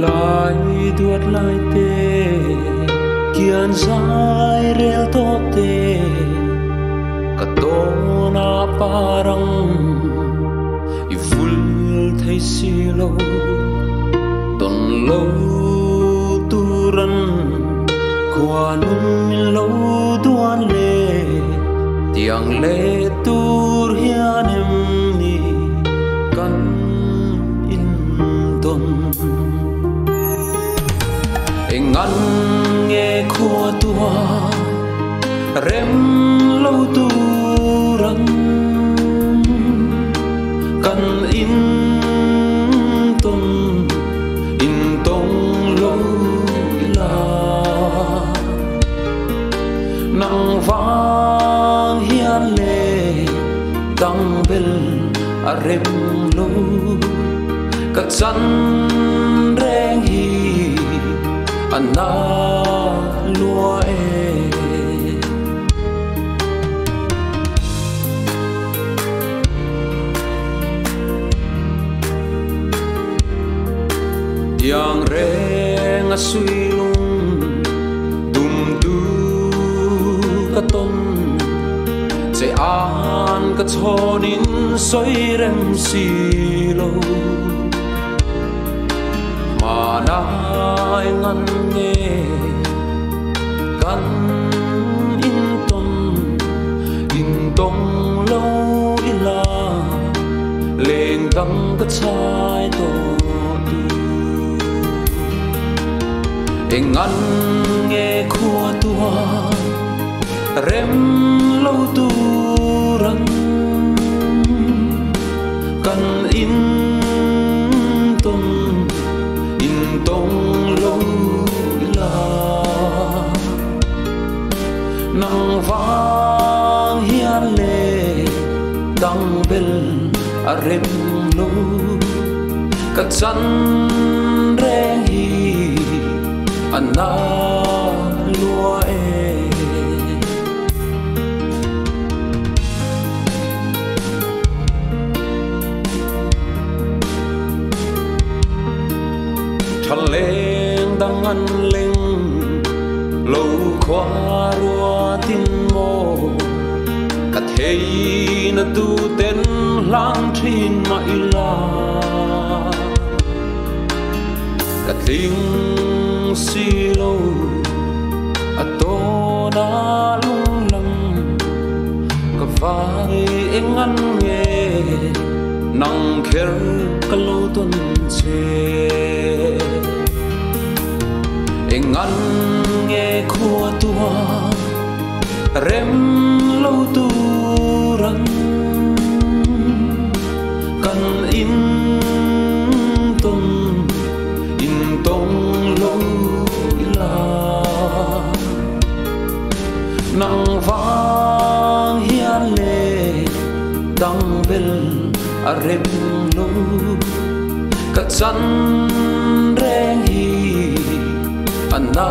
lai duat lai te kian zai rel to te katona parang i ful thai silo ton lo turan kuanun lo duan le tiang le tu ngăn nghe khua tua, rem lâu tu răng. Cần in tung in tung lâu la. Nắng vang hiên lệ, tăng bên à rem lâu. Các chân anna lua e yang reng a sui lung dum du ka ton se an ka chon in soi rem si lo ma na ai ngăn nghe căn in tâm in tâm lâu ila lên găng cái chai tư. Anh ngăn nghe khua tua dang bên a rim lo ka chân reng hi anna lua e. Thaleng dang thei na tu ten lang thin ma la, ka ting si lo a to na lung lam ka vai eng an nghe nang kher ka lo ton che eng an nghe khua tua rem lo tu nang vang hian le dang bel a rem lo ka chan reng hi anna